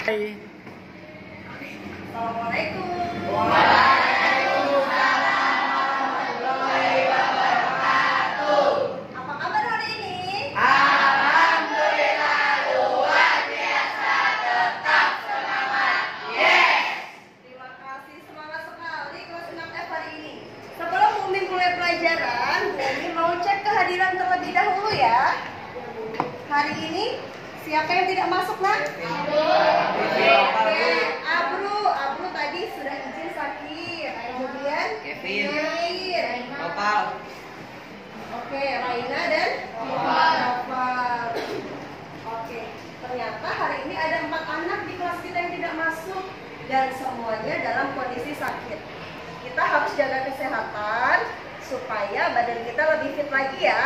Assalamualaikum. Apa kabar hari ini? Terima kasih, semangat sekali kelas 6F hari ini. Sebelum Umi mulai pelajaran, Umi mau cek kehadiran terlebih dahulu ya. Hari ini siapa yang tidak masuk nak? Kevin. Yair. Bapak. Oke, Raina dan Noval. Oke, ternyata hari ini ada empat anak di kelas kita yang tidak masuk dan semuanya dalam kondisi sakit. Kita harus jaga kesehatan supaya badan kita lebih fit lagi ya.